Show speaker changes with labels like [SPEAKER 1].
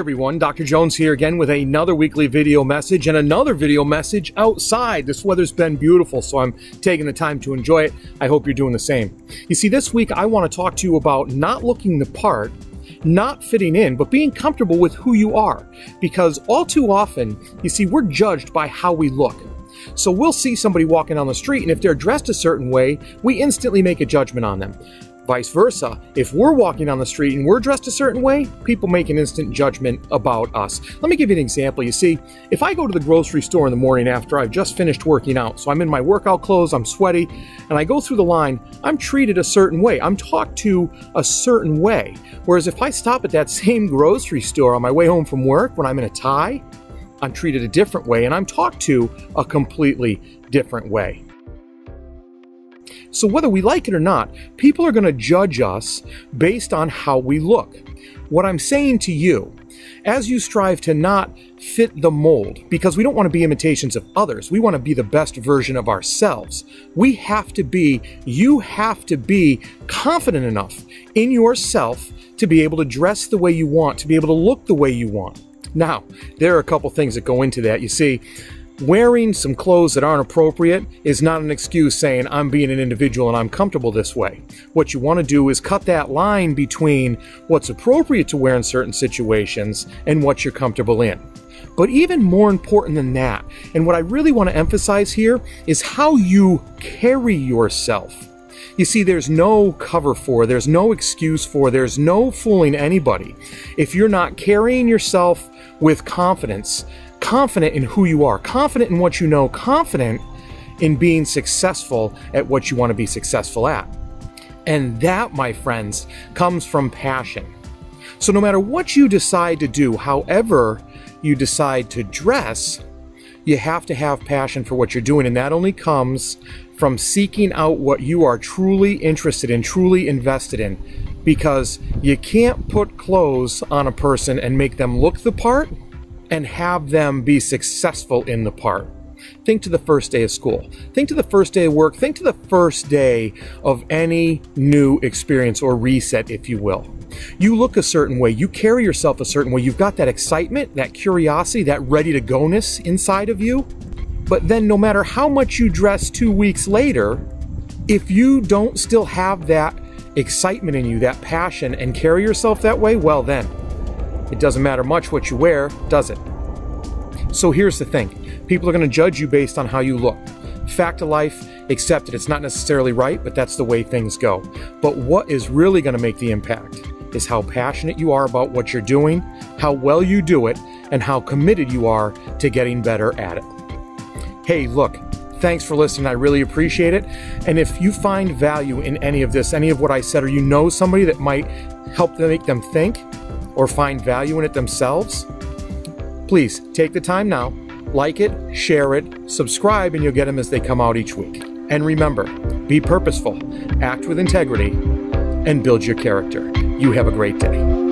[SPEAKER 1] everyone, Dr. Jones here again with another weekly video message and another video message outside. This weather's been beautiful, so I'm taking the time to enjoy it. I hope you're doing the same. You see, this week I want to talk to you about not looking the part, not fitting in, but being comfortable with who you are. Because all too often, you see, we're judged by how we look. So we'll see somebody walking down the street, and if they're dressed a certain way, we instantly make a judgment on them. Vice versa, if we're walking down the street and we're dressed a certain way, people make an instant judgment about us. Let me give you an example. You see, if I go to the grocery store in the morning after I've just finished working out, so I'm in my workout clothes, I'm sweaty, and I go through the line, I'm treated a certain way. I'm talked to a certain way. Whereas if I stop at that same grocery store on my way home from work when I'm in a tie, I'm treated a different way and I'm talked to a completely different way. So, whether we like it or not, people are going to judge us based on how we look. What I'm saying to you, as you strive to not fit the mold, because we don't want to be imitations of others, we want to be the best version of ourselves. We have to be, you have to be confident enough in yourself to be able to dress the way you want, to be able to look the way you want. Now, there are a couple things that go into that. You see, Wearing some clothes that aren't appropriate is not an excuse saying I'm being an individual and I'm comfortable this way. What you want to do is cut that line between what's appropriate to wear in certain situations and what you're comfortable in. But even more important than that, and what I really want to emphasize here, is how you carry yourself. You see, there's no cover for, there's no excuse for, there's no fooling anybody. If you're not carrying yourself with confidence, confident in who you are, confident in what you know, confident in being successful at what you want to be successful at. And that, my friends, comes from passion. So, no matter what you decide to do, however you decide to dress, you have to have passion for what you're doing. And that only comes from seeking out what you are truly interested in, truly invested in. Because you can't put clothes on a person and make them look the part and have them be successful in the part. Think to the first day of school. Think to the first day of work. Think to the first day of any new experience or reset, if you will. You look a certain way, you carry yourself a certain way, you've got that excitement, that curiosity, that ready to go ness inside of you. But then, no matter how much you dress two weeks later, if you don't still have that excitement in you, that passion, and carry yourself that way, well, then it doesn't matter much what you wear, does it? So here's the thing people are going to judge you based on how you look. Fact of life, accept it. It's not necessarily right, but that's the way things go. But what is really going to make the impact is how passionate you are about what you're doing, how well you do it, and how committed you are to getting better at it. Hey, look, thanks for listening. I really appreciate it. And if you find value in any of this, any of what I said, or you know somebody that might help them make them think, or find value in it themselves, please take the time now, like it, share it, subscribe, and you'll get them as they come out each week. And remember, be purposeful, act with integrity, and build your character. You have a great day.